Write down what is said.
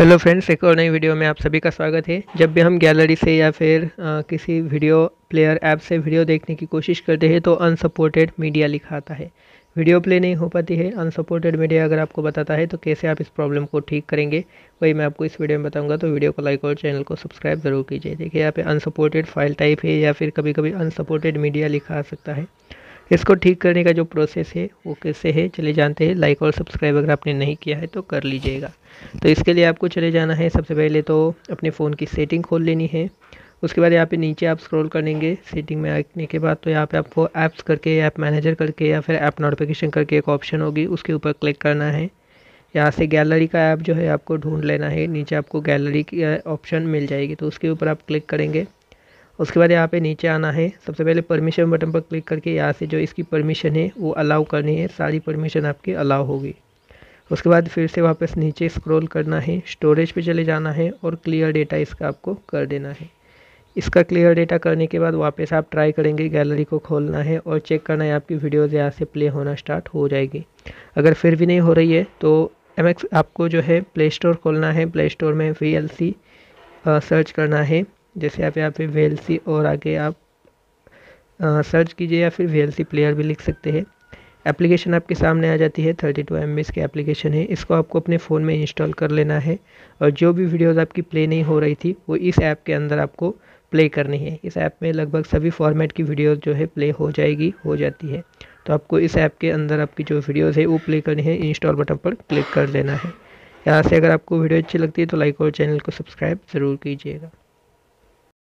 Hello friends एक और नई वीडियो में आप सभी का स्वागत है। जब भी हम गैलरी से या फिर आ, किसी वीडियो प्लेयर ऐप से वीडियो देखने की कोशिश करते हैं तो अनसपोर्टेड मीडिया लिखा आता है। वीडियो प्ले नहीं हो पाती है अनसपोर्टेड मीडिया अगर आपको बताता है तो कैसे आप इस प्रॉब्लम को ठीक करेंगे वही मैं आपको इस वीडियो में बताऊँगा। तो वीडियो को लाइक और चैनल को सब्सक्राइब ज़रूर कीजिए। देखिए यहाँ पे अनसपोर्टेड फ़ाइल टाइप है या फिर कभी कभी अनसपोर्टेड मीडिया लिखा आ सकता है। इसको ठीक करने का जो प्रोसेस है, वो कैसे है, चले जानते हैं। लाइक और सब्सक्राइब अगर आपने नहीं किया है तो कर लीजिएगा। तो इसके लिए आपको चले जाना है, सबसे पहले तो अपने फ़ोन की सेटिंग खोल लेनी है। उसके बाद यहाँ पे नीचे आप स्क्रॉल करेंगे सेटिंग में आने के बाद तो यहाँ पे आपको ऐप्स करके ऐप मैनेजर करके या फिर ऐप नोटिफिकेशन करके एक ऑप्शन होगी। उसके ऊपर क्लिक करना है। यहाँ से गैलरी का ऐप जो है, आपको ढूंढ लेना है। नीचे आपको गैलरी की ऑप्शन मिल जाएगी। तो उसके ऊपर आप क्लिक करेंगे। उसके बाद यहाँ पे नीचे आना है। सबसे पहले परमिशन बटन पर क्लिक करके यहाँ से जो इसकी परमिशन है, वो अलाउ करनी है। सारी परमिशन आपकी अलाउ होगी। उसके बाद फिर से वापस नीचे स्क्रॉल करना है। स्टोरेज पे चले जाना है और क्लियर डेटा इसका आपको कर देना है। इसका क्लियर डेटा करने के बाद वापस आप ट्राई करेंगे गैलरी को खोलना है और चेक करना है आपकी वीडियोज़ यहाँ से प्ले होना स्टार्ट हो जाएगी। अगर फिर भी नहीं हो रही है तो एमएक्स आपको जो है प्ले स्टोर खोलना है। प्ले स्टोर में VLC सर्च करना है। जैसे आप यहाँ पे वी और आगे आप आ, सर्च कीजिए या फिर VLC प्लेयर भी लिख सकते हैं। एप्लीकेशन आपके सामने आ जाती है थर्टी टू एम की एप्लीकेशन है। इसको आपको अपने फ़ोन में इंस्टॉल कर लेना है और जो भी वीडियोस आपकी प्ले नहीं हो रही थी वो इस ऐप के अंदर आपको प्ले करनी है। इस ऐप में लगभग सभी फॉर्मेट की वीडियोस जो है प्ले हो जाएगी हो जाती है। तो आपको इस ऐप के अंदर आपकी जो वीडियोस है वो प्ले करनी है। इंस्टॉल बटन पर क्लिक कर लेना है। यहाँ से अगर आपको वीडियो अच्छी लगती है तो लाइक और चैनल को सब्सक्राइब ज़रूर कीजिएगा।